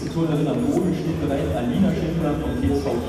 Institut erinnert Boden steht, Schnittbereit, Alina Schindler vom TSVG.